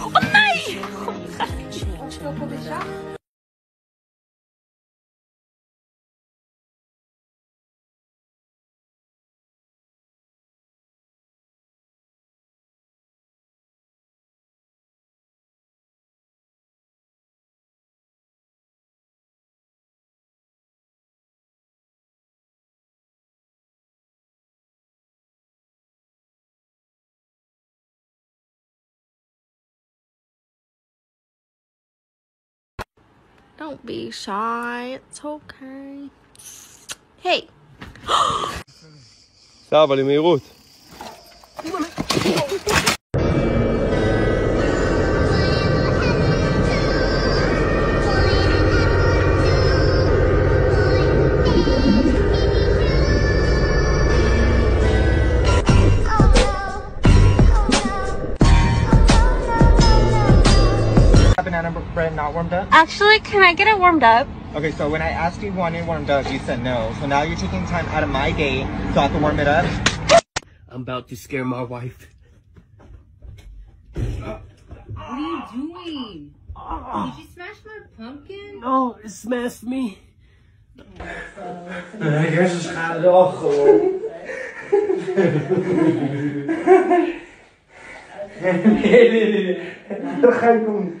Oh, nee! Don't be shy. It's okay. Hey. סע, אבל עם מהירות. warmed up? Actually, can I get it warmed up? Okay, so when I asked you wanted it warmed up, you said no. So now you're taking time out of my day so I have to warm it up? I'm about to scare my wife. What are you doing? Did you smash my pumpkin? Oh, it smashed me. Mijn hersenschade wel gewoon. Nee, nee, nee, nee. Dat ga ik doen.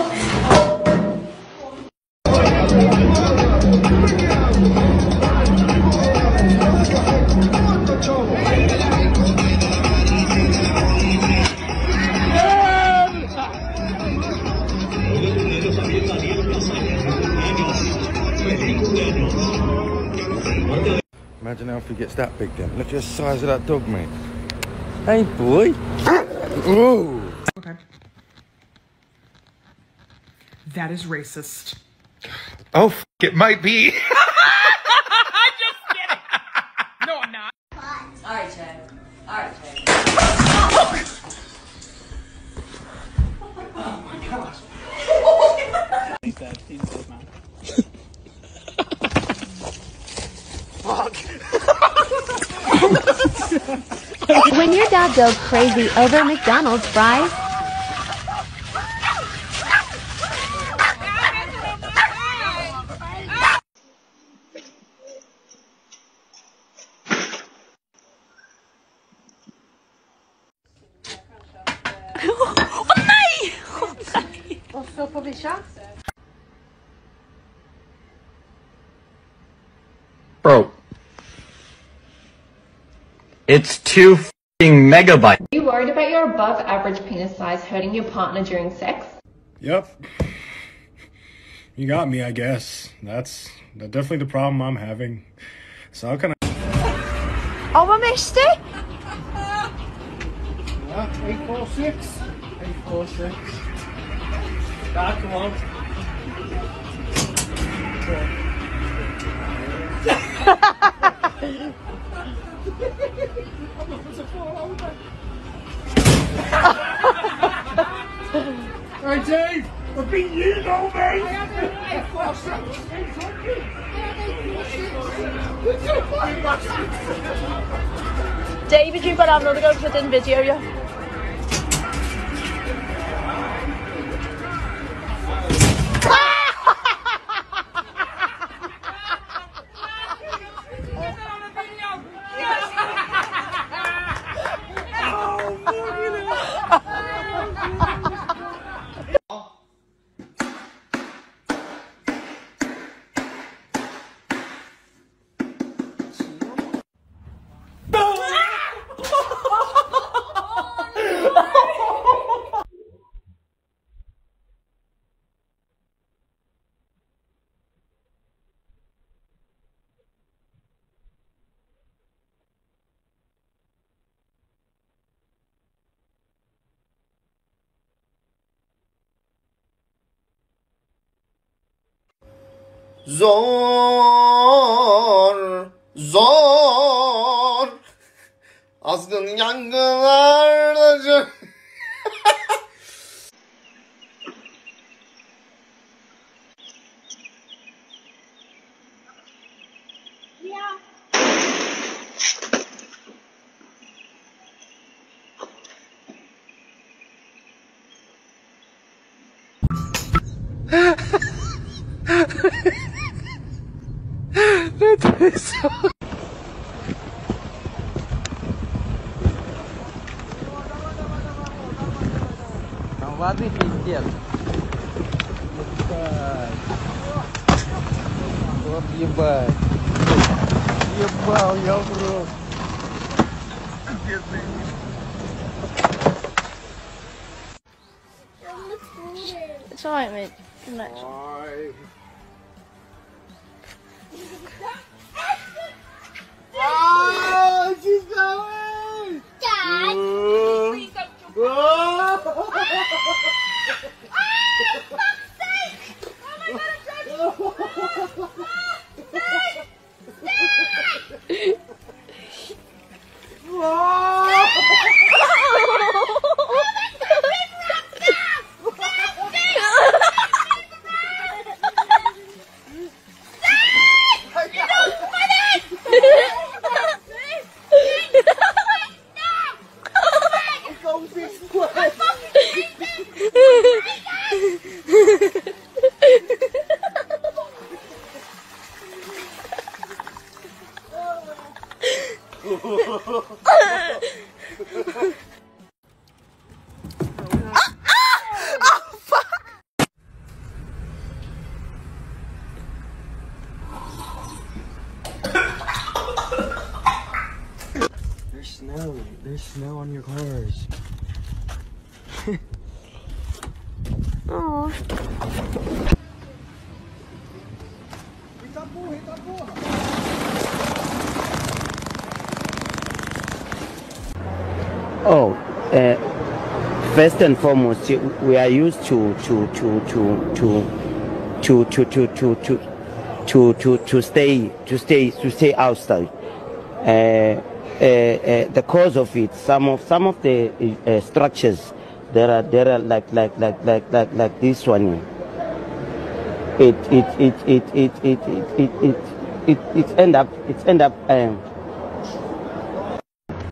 Imagine how if he gets that big then. Look at the size of that dog, mate. Hey, boy. Whoa. Okay. That is racist. Oh, f- it might be. I'm just kidding. No, I'm not. Alright, Chad. Alright, Chad. When your dog goes crazy over McDonald's fries, Bro. It's two fing megabytes. Are you worried about your above average penis size hurting your partner during sex? Yep. You got me, I guess. That's that's definitely the problem I'm having. So how can I? Oh, vad missed it? Eight four six. Eight four six. God, come on. Hey Dave, I beat you though, mate. David, you've got to have another go because I didn't video you. Zor, zor. Azgın yangınlarda Yeah. Вот ебать. Ебал я в рот. Бедный. It's alright, mate. Connection. Oh, she's going! Dad! Please There's snow on your cars. Aww. Oh, uh, first and foremost, we are used to to to to to to to to to to to to, to stay to stay to stay outside. Uh, uh, uh, the cause of it, some of some of the uh, structures, there are there are like like like like like like this one. It it it it it it it it it, it, it end up it end up um,